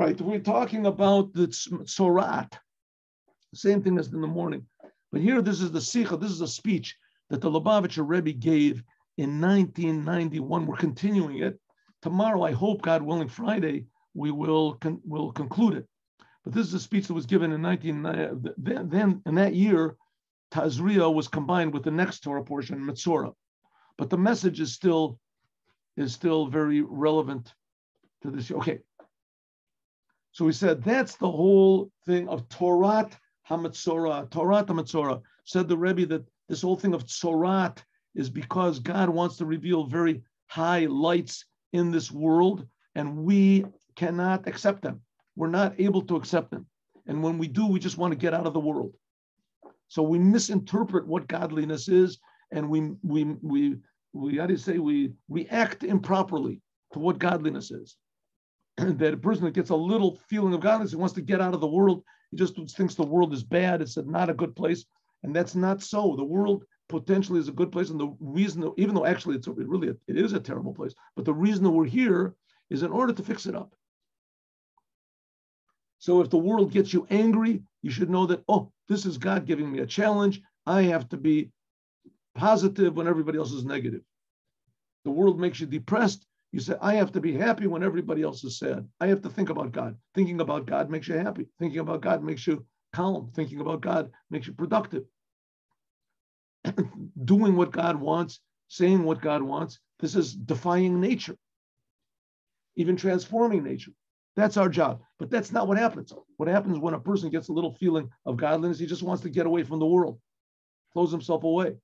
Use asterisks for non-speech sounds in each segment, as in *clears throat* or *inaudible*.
Right, we're talking about the Tzoraat, same thing as in the morning. But here, this is the Sikha, this is a speech that the Lubavitcher Rebbe gave in 1991. We're continuing it. Tomorrow, I hope, God willing, Friday, we will con- will conclude it. But this is a speech that was given in 19 uh, then, then in that year, Tazria was combined with the next Torah portion, Metzora. But the message is still is still very relevant to this. Okay. So we said that's the whole thing of Torah Hamatzora, Torah Hamatzora. Said the Rebbe that this whole thing of Tzoraat is because God wants to reveal very high lights in this world, and we cannot accept them. We're not able to accept them. And when we do, we just want to get out of the world. So we misinterpret what godliness is, and we we we we how do you say we react improperly to what godliness is. *clears throat* that a person that gets a little feeling of godliness, he wants to get out of the world. He just thinks the world is bad. It's not a good place, and that's not so. The world potentially is a good place, and the reason, even though actually it's really a, it is a terrible place, but the reason that we're here is in order to fix it up. So if the world gets you angry, you should know that oh, this is God giving me a challenge. I have to be positive when everybody else is negative. The world makes you depressed. You say, I have to be happy when everybody else is sad. I have to think about God. Thinking about God makes you happy. Thinking about God makes you calm. Thinking about God makes you productive. *clears throat* Doing what God wants, saying what God wants, this is defying nature, even transforming nature. That's our job. But that's not what happens. What happens when a person gets a little feeling of godliness, he just wants to get away from the world, close himself away,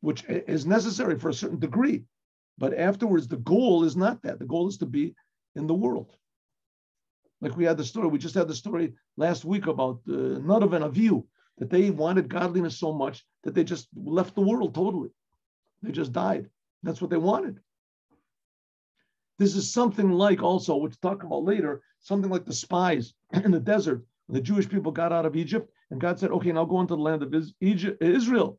which is necessary for a certain degree. But afterwards, the goal is not that. The goal is to be in the world. Like we had the story, we just had the story last week about uh, Nadav and Avihu, that they wanted godliness so much that they just left the world totally. They just died. That's what they wanted. This is something like also, which we'll talk about later, something like the spies *clears throat* in the desert. The Jewish people got out of Egypt, and God said, "Okay, now go into the land of Israel."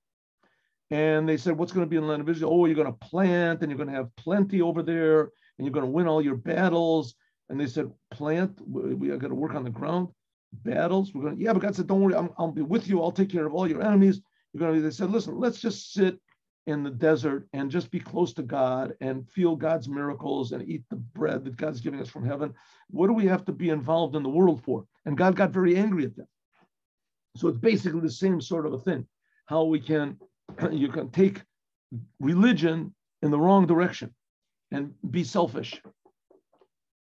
And they said, What's going to be in the land of Israel? Oh, you're going to plant and you're going to have plenty over there and you're going to win all your battles. And they said, Plant, we are going to work on the ground. Battles, we're going to, yeah, but God said, Don't worry, i will be with you. I'll take care of all your enemies. You're going to they said, Listen, let's just sit in the desert and just be close to God and feel God's miracles and eat the bread that God's giving us from heaven. What do we have to be involved in the world for? And God got very angry at them. So it's basically the same sort of a thing. How we can *clears throat* you can take religion in the wrong direction and be selfish.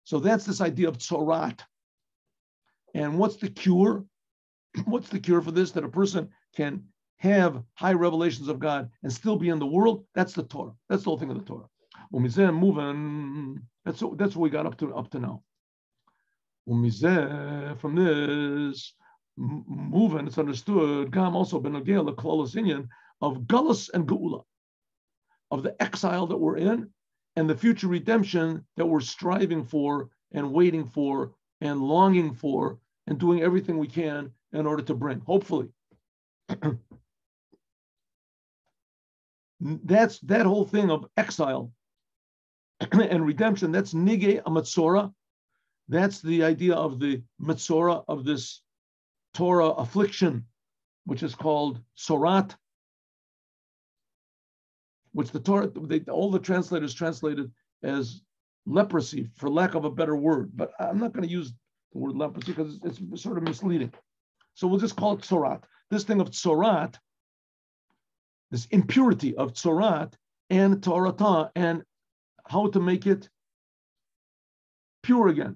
So that's this idea of tzoraat. And what's the cure? *clears throat* What's the cure for this? That a person can have high revelations of God and still be in the world? That's the Torah. That's the whole thing of the Torah. Say moving, that's that's what we got up to up to now. From this, moving, it's understood. Gam also ben Inyan of Gullus and Geula, of the exile that we're in and the future redemption that we're striving for and waiting for and longing for and doing everything we can in order to bring, hopefully. *clears throat* that's that whole thing of exile *clears throat* and redemption. That's nige amatsora. That's the idea of the matzora of this Torah affliction, which is called sorat, which the Torah, they, all the translators translated as leprosy, for lack of a better word. But I'm not going to use the word leprosy because it's, it's, sort of misleading. So we'll just call it tzoraat. This thing of tzoraat, this impurity of tzoraat and torata, and how to make it pure again.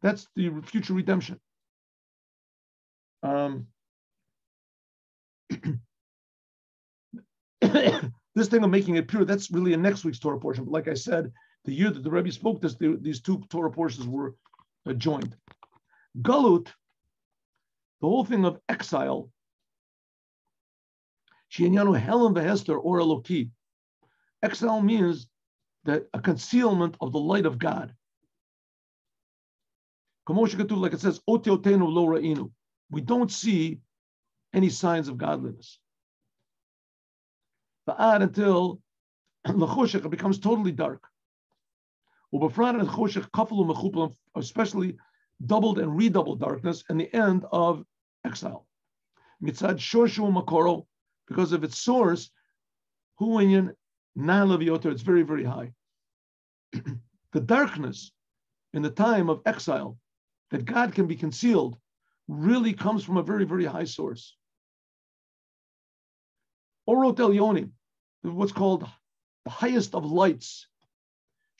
That's the future redemption. Um, *clears throat* *coughs* This thing of making it pure, that's really a next week's Torah portion. But like I said, the year that the Rebbe spoke this, the, these two Torah portions were uh, joined. Galut, the whole thing of exile, He'elem Vehester or Eloki. Exile means that a concealment of the light of God. Like it says, we don't see any signs of godliness ba'ad until *clears throat* it becomes totally dark. Especially doubled and redoubled darkness, and the end of exile. Mitzad shorshu makoro, because of its source, huinyan na'lavioter, it's very, very high. *clears throat* the darkness in the time of exile, that God can be concealed, really comes from a very, very high source. Orot Elyonim, what's called the highest of lights,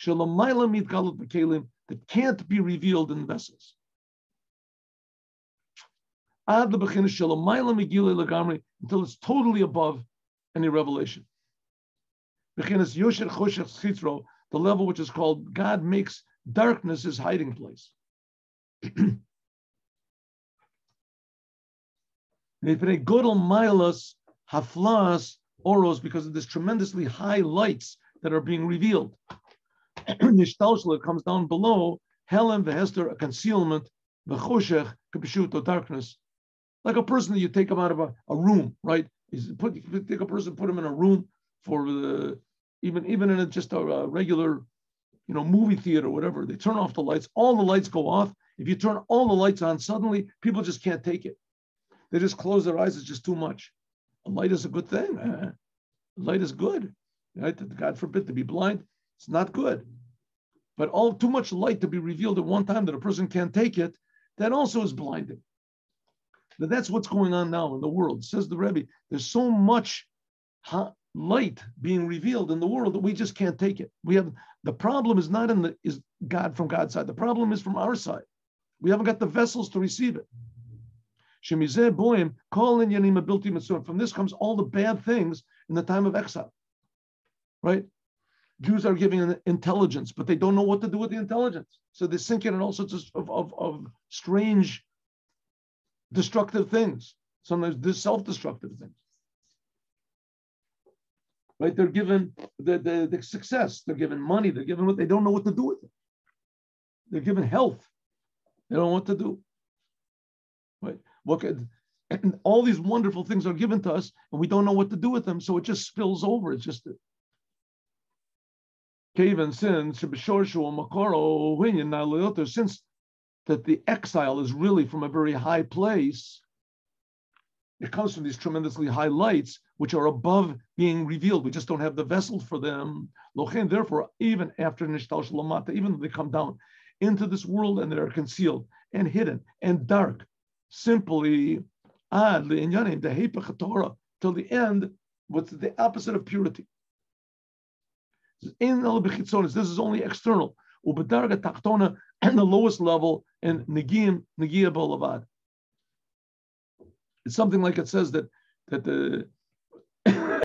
that can't be revealed in vessels. Until it's totally above any revelation. The level which is called God makes darkness his hiding place. *clears throat* Godel haflas oros because of this tremendously high lights that are being revealed. *clears throat* Nishtalshla comes down below he'elem vehester a concealment v'choshech kapshuto darkness, like a person that you take him out of a, a room, right? Is put take a person, put him in a room for the even even in a, just a, a regular, you know, movie theater, whatever. They turn off the lights. All the lights go off. If you turn all the lights on, suddenly people just can't take it. They just close their eyes. It's just too much. Light is a good thing. Uh, light is good. Right? God forbid to be blind. It's not good. But all too much light to be revealed at one time that a person can't take it, that also is blinding. Now that's what's going on now in the world. Says the Rebbe, there's so much light being revealed in the world that we just can't take it. We have the problem is not in the is God from God's side. The problem is from our side. We haven't got the vessels to receive it. From this comes all the bad things in the time of exile. Right? Jews are giving intelligence, but they don't know what to do with the intelligence. So they sink sinking in all sorts of, of, of strange, destructive things. Sometimes self-destructive things. Right? They're given the, the, the success, they're given money, they're given what they don't know what to do with it. They're given health. They don't know what to do. What could, and all these wonderful things are given to us, and we don't know what to do with them, so it just spills over. It's just Kavan sin, since that the exile is really from a very high place, it comes from these tremendously high lights, which are above being revealed. We just don't have the vessels for them. Therefore, even after Nishtal Shalamata, even though they come down into this world and they are concealed and hidden and dark, simply ah, ad the the Torah till the end, what's the opposite of purity? In the this is only external. Ubedarga tachtona and *clears throat* the lowest level and negiyim negiya. It's something like it says that that the